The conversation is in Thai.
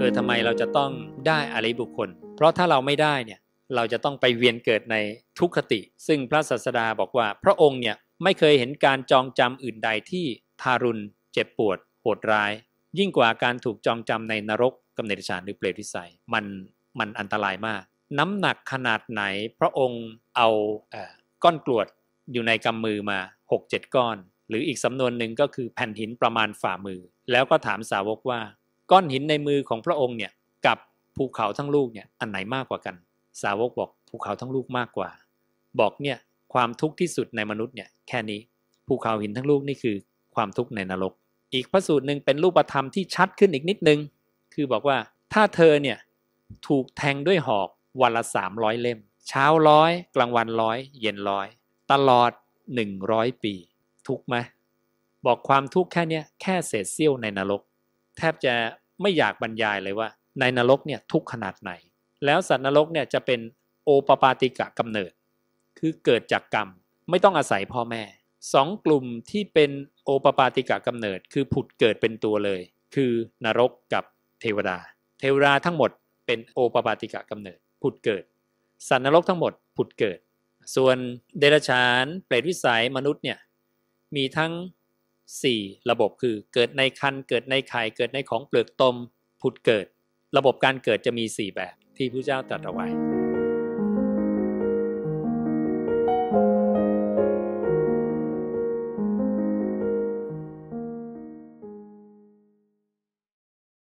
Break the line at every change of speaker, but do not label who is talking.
เออทำไมเราจะต้องได้อริยบุคคล เพราะถ้าเราไม่ได้เนี่ยเราจะต้องไปเวียนเกิดในทุกขติ ซึ่งพระศาสดาบอกว่า พระองค์เนี่ยไม่เคยเห็นการจองจำอื่นใดที่ทารุณ เจ็บปวด โหดร้าย ยิ่งกว่าการถูกจองจำในนรกกำเนิดฌานหรือเปรตวิสัย มันมันอันตรายมาก น้ำหนักขนาดไหน พระองค์เอาเอ่อก้อนกรวดอยู่ในกำมือมา 6-7 ก้อน หรืออีกสำนวนหนึ่งก็คือแผ่นหินประมาณฝ่ามือ แล้วก็ถามสาวกว่า ก้อนหินในมือของพระองค์เนี่ยกับภูเขาทั้งลูกเนี่ยอันไหนมากกว่ากัน สาวกบอกภูเขาทั้งลูกมากกว่า บอกเนี่ยความทุกข์ที่สุดในมนุษย์เนี่ยแค่นี้ภูเขาหินทั้งลูกนี่คือความทุกข์ในนรก อีกพระสูตรหนึ่งเป็นรูปธรรมที่ชัดขึ้นอีกนิดนึง คือบอกว่าถ้าเธอเนี่ยถูกแทงด้วยหอกวันละ300 เล่ม เช้าร้อยกลางวันร้อยเย็นร้อยตลอด 100 ปี ทุกไหมบอกความทุกข์แค่เนี้ยแค่เศษเสี้ยวในนรก แทบจะไม่อยากบรรยายเลยว่า ในนรกเนี่ยทุกขนาดไหน แล้วสัตว์นรกเนี่ยจะเป็นโอปปาติกะกำเนิด คือเกิดจากกรรมไม่ต้องอาศัยพ่อแม่สองกลุ่มที่เป็นโอปปาติกะกำเนิด คือผุดเกิดเป็นตัวเลย คือนรกกับเทวดา เทวดาทั้งหมดเป็นโอปปาติกะกำเนิด ผุดเกิด สัตว์นรกทั้งหมดผุดเกิด ส่วนเดรัจฉาน เปรตวิสัยมนุษย์เนี่ยมีทั้ง 4 ระบบคือเกิดในคันเกิดในไข่เกิดในของเปลือกตมผุดเกิด ระบบการเกิดจะมี 4 แบบที่พระเจ้าตรัสเอาไว้